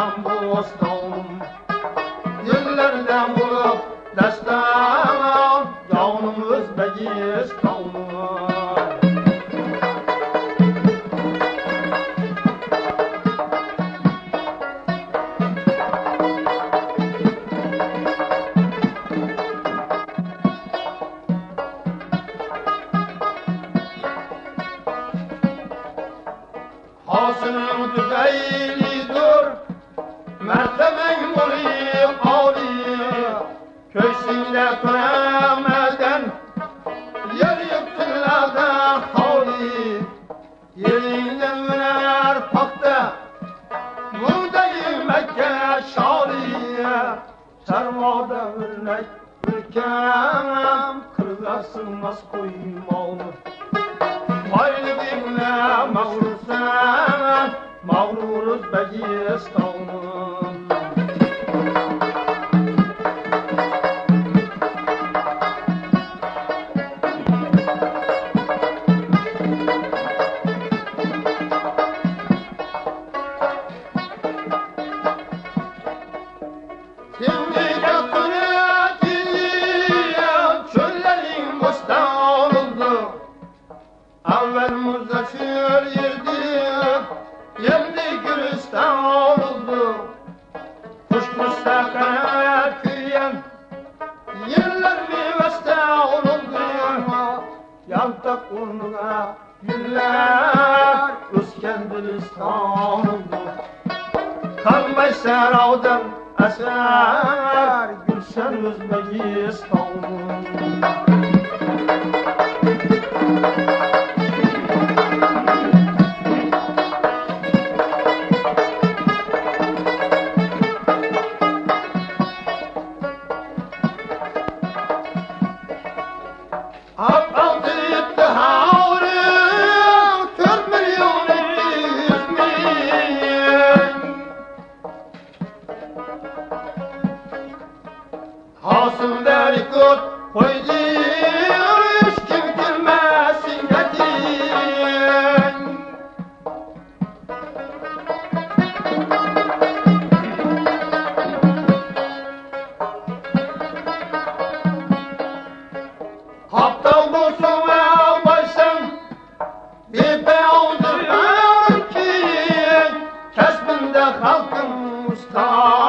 ham dostum Yıllardan bulup destan Yavrum Özbekistan Kuruz bəgiyə stalmı Gülistan'ım Welcome, star.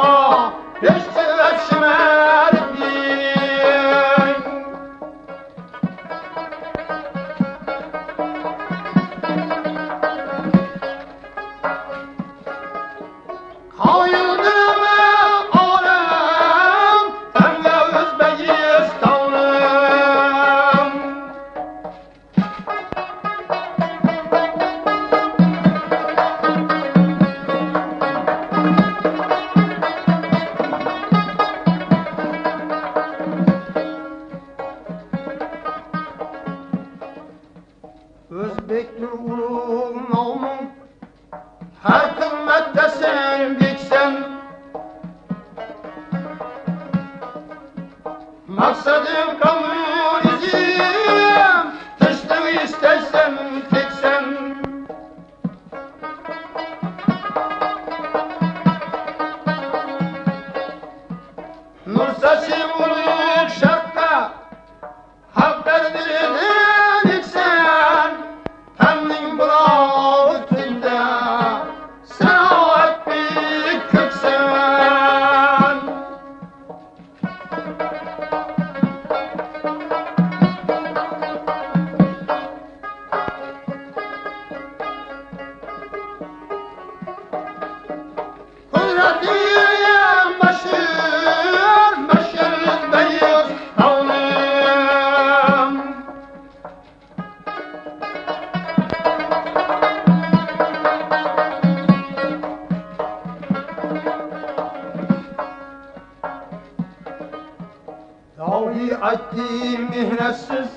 Tavi etti mihnetsiz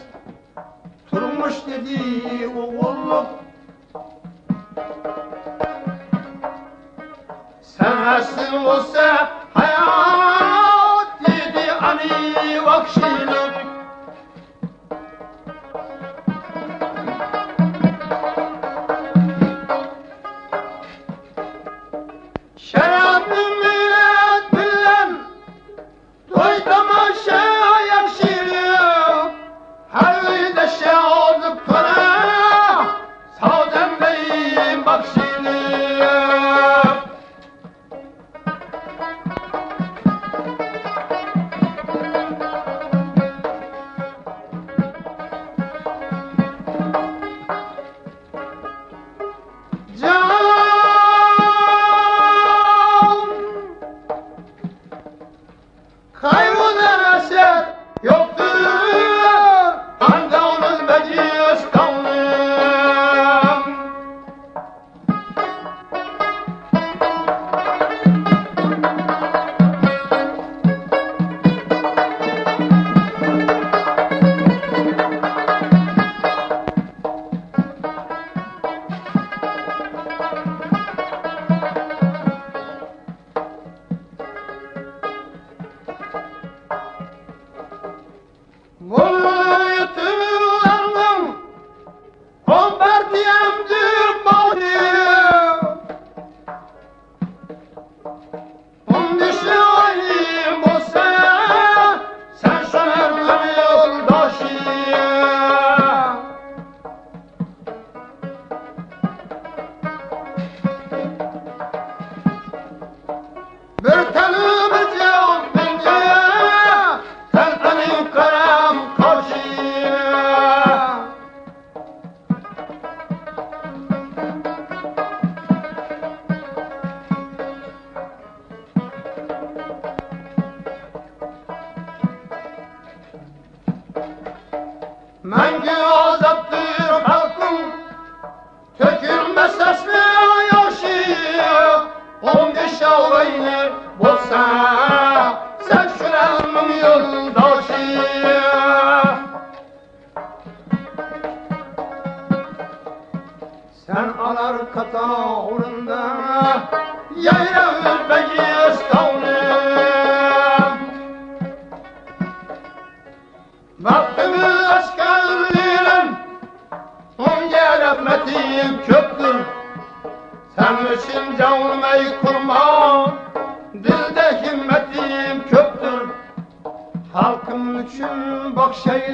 Turmuş dedi oğulluk. Sen versin olsa hayat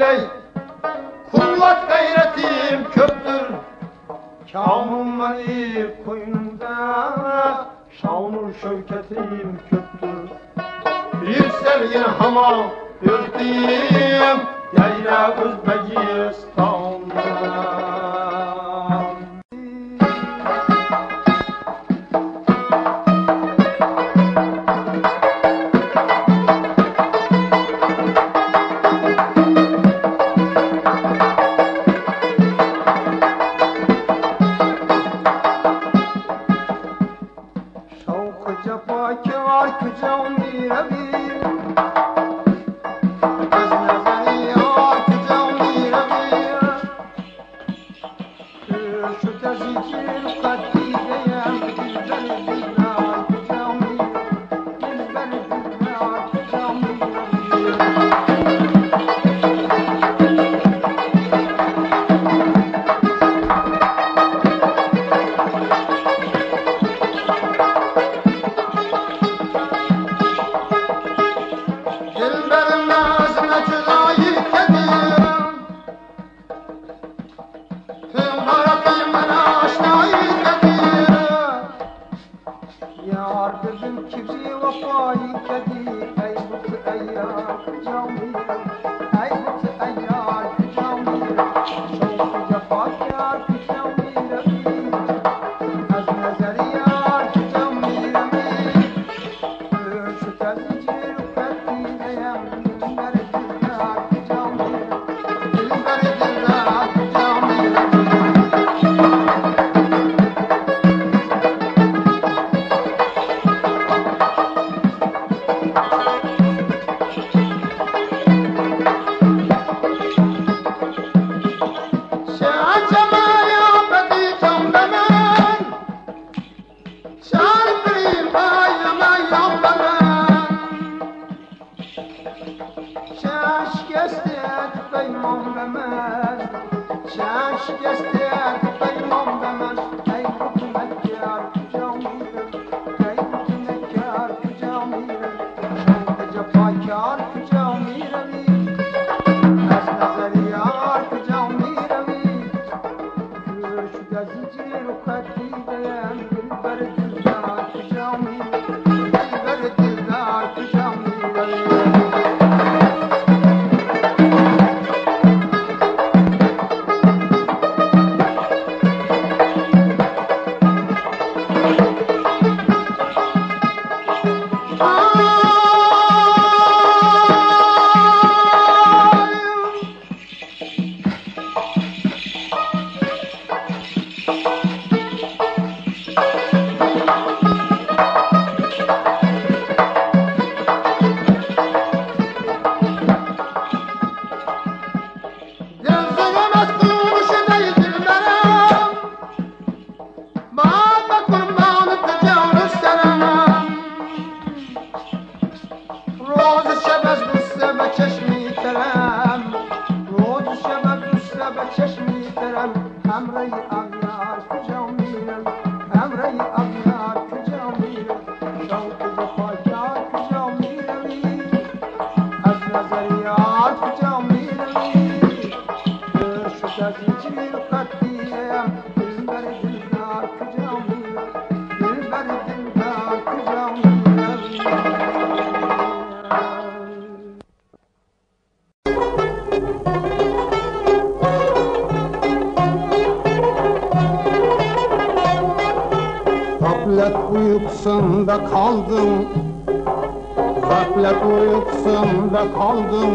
ley. Jom Ravi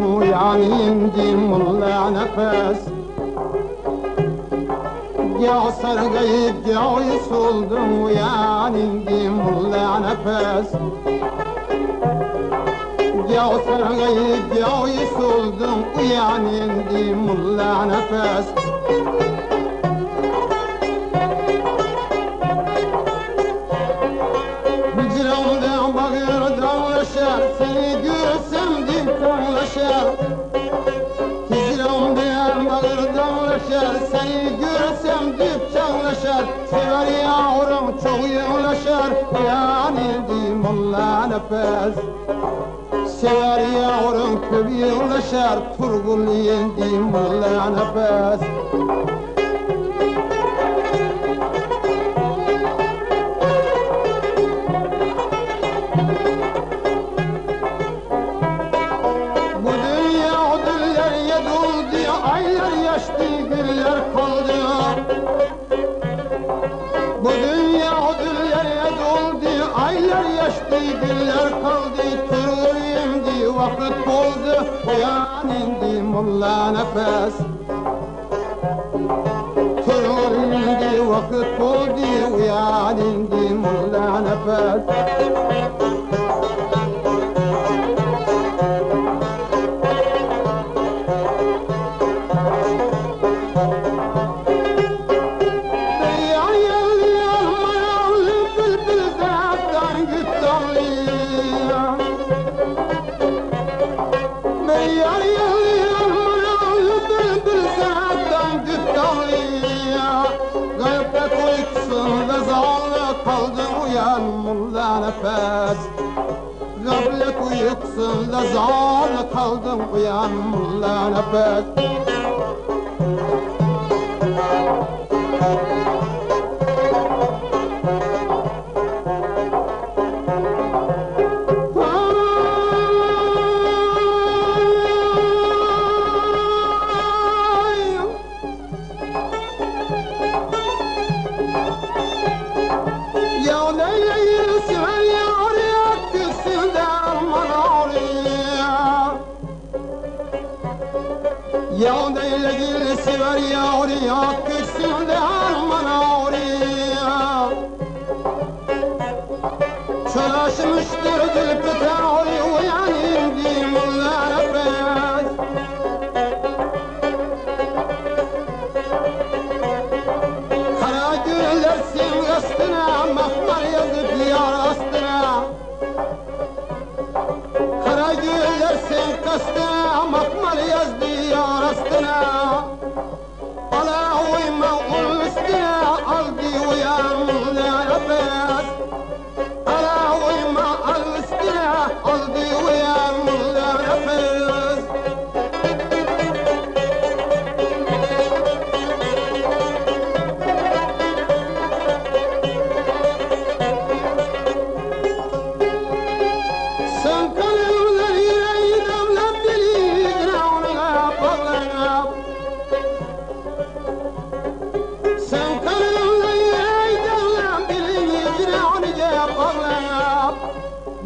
ويعني يندم والله nefes. Yağsar gayet yağıyı soldum uyan indim ulla nefes. Yağsar gayet yağıyı soldum uyan indim ulla nefes. yaşar Sever yavrun çok yığlaşar Yanildi mulla nefes. Sever yavrun köp yığlaşar Turgul yendi mulla nefes. Koyan indi mulla nefes. Sor indi vakit buldu Uyan indi mulla nefes. nefes Gaflet uyuksun da zor kaldım uyan mulla nefes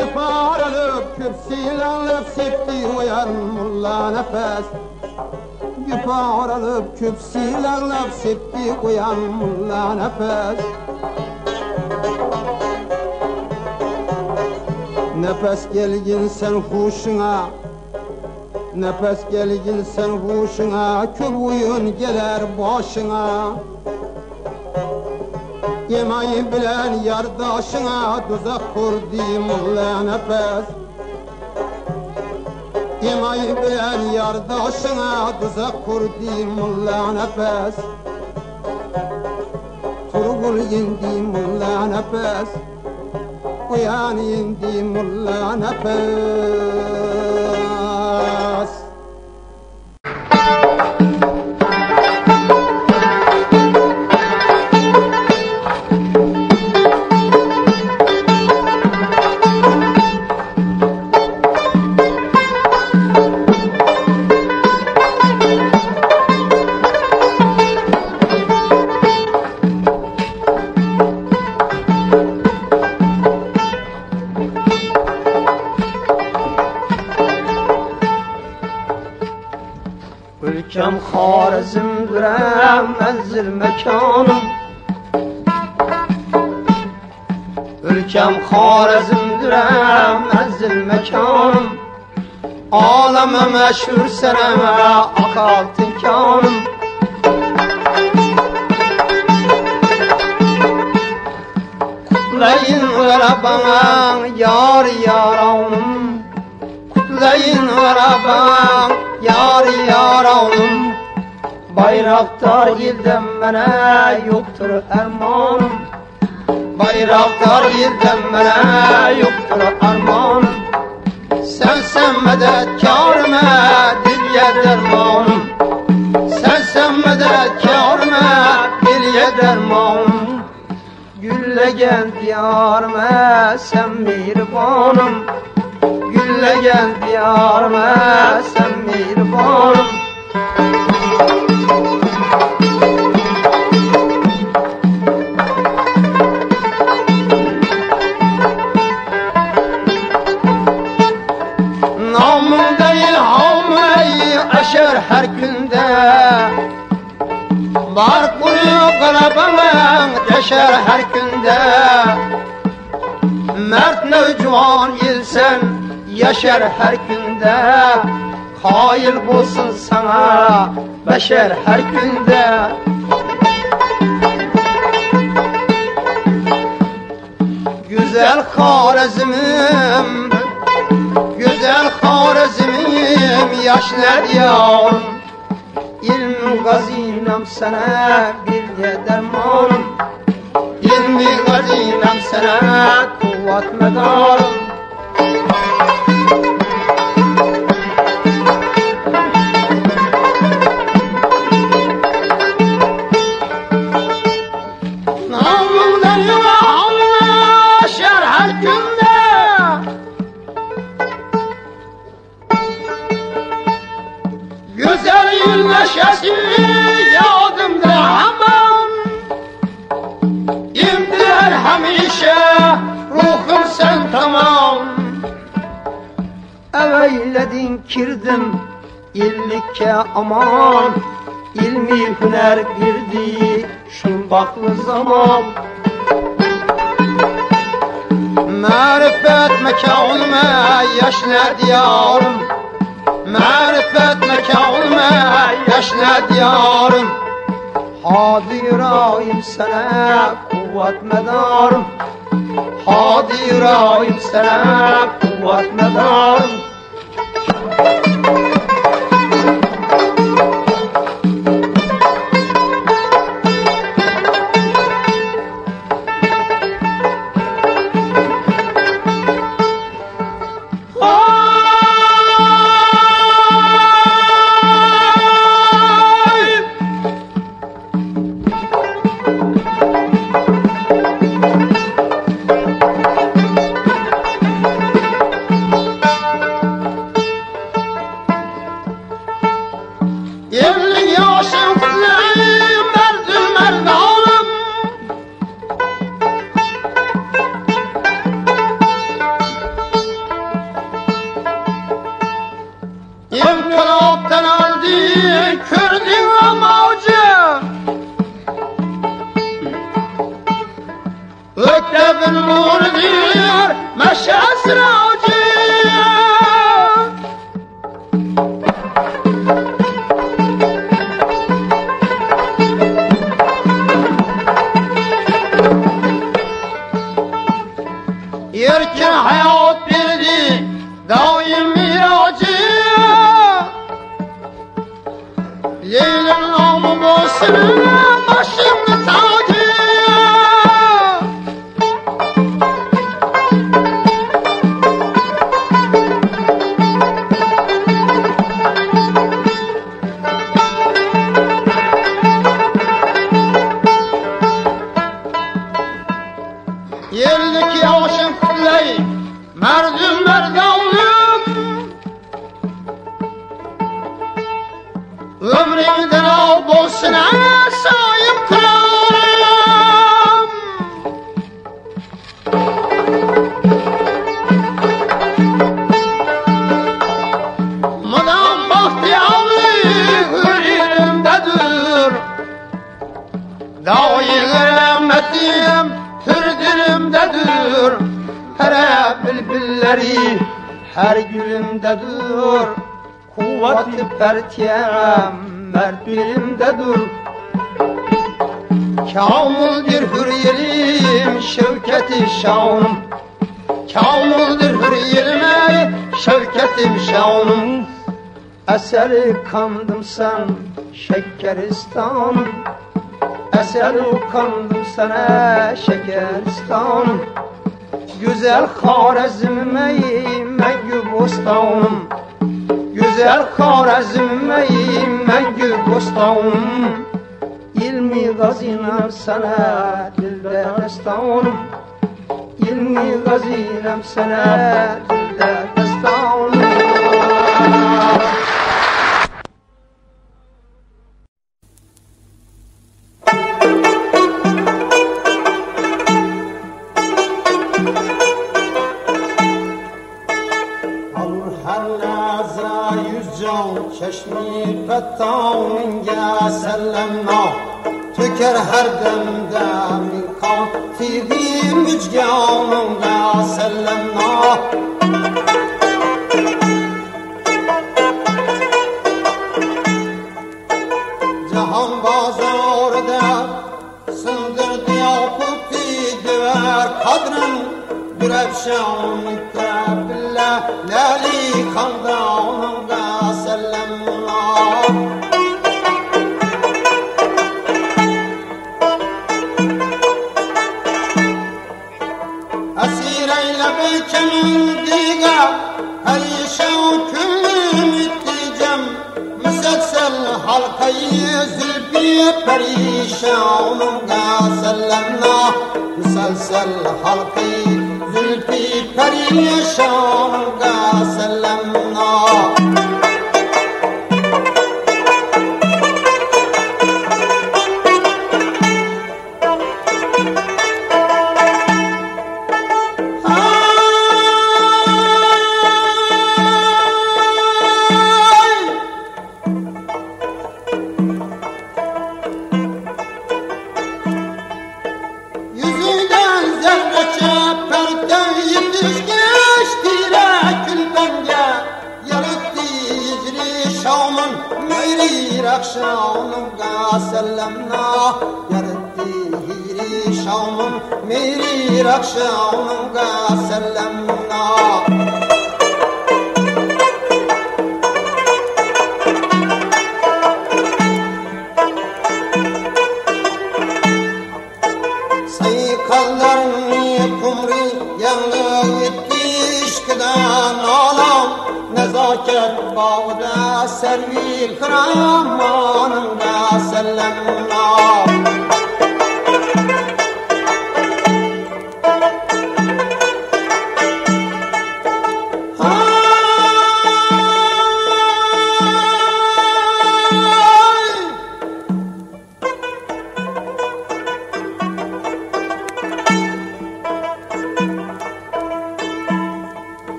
Güparlanıp küpsilenip septi uyar mulla nefes. Güparlanıp küpsilenip septi uyan mulla nefes. Nefes gelgin sen huşuna Nefes gelgin sen huşuna Kül uyun geler başına Yemeği bilen yardaşına Tuzak kurdi mulla nefes Yemeği bilen yardaşına Tuzak kurdi mulla nefes Turgul indi mulla nefes Uyan indi mulla nefes mekanım Ülkem Harizmdirem menzil mekanım Aleme meşhur seneme akal tinkanım Kutlayın bana yar yaranım Kutlayın Rabbim Bayraktar yilden mene yoktur ermanım Bayraktar yilden mene yoktur ermanım Sen sen medetkarime dilye dermanım Sen sen medetkarime dilye dermanım Güllegen diyarime sen mihribanım Güllegen diyarime sen mihribanım Namımda deşer her günde. Mert nevcivan ilsen yaşar her günde. Hail bulsun sana beşer her günde. Güzel Harizmim Güzel Harizmim yaşlar yavrum İlmi gazinem sana bir de dermanım İlmi gazinem sana kuvvet medarım Namımdan yuva aşar sen tamam. Eveyledin kirdim illikke aman. İlmi hüner girdi şumbaklı zaman. Marifet mekanıma yaşla diyarım? Marifet mekanıma yaşla diyarım? Hadirayım sana kuvvet medarım Hadirayım sana kuvvet bülbülleri her gülümdedir Kuvveti pertiyem mert dilimdedir Kamildir hürriyelim şevketi şanım Kamildir hürriyelim ey şevketim şanım Eseri kandım sen şekeristanım Eseri kandım sana şekeristanım Güzel Harazm'im meggü bostanım Güzel Harazm'im meggü bostanım İlmi gazinem sana dilde destanım İlmi gazinem sana dilde Marga القيس بي بريشان ونا سلمنا مسلسل حلقي زلفي بريشان ونا سلمنا. Hicri şamın Meyri rakşanımga sellemna. Yarıttı hicri şamın Meyri rakşanımga sellemna. Sayıkallarını باودا سروي كرامان ودا سلم الله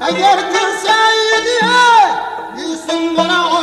اگر تو سیدی I'm gonna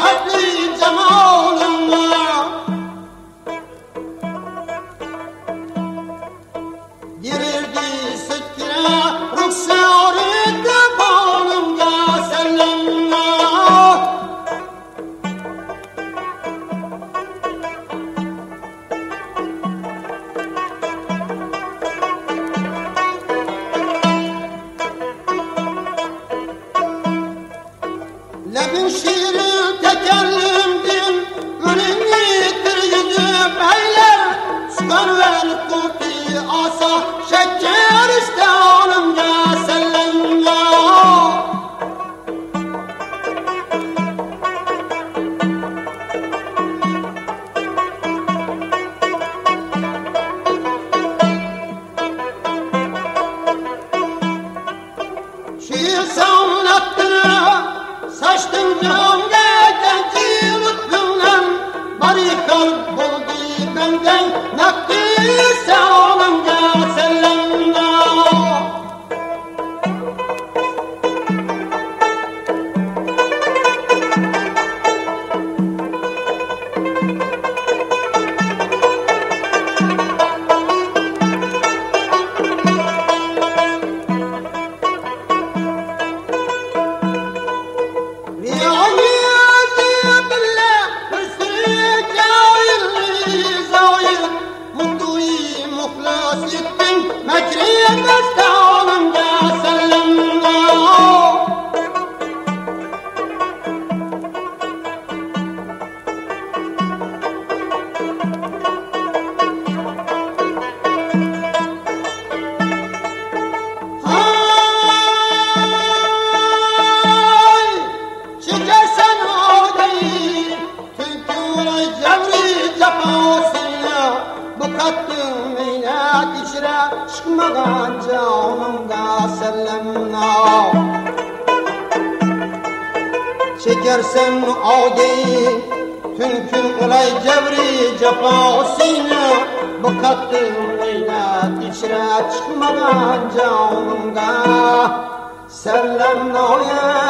Bu kattın meyne içire çıkmadan canımda. Sellemna ya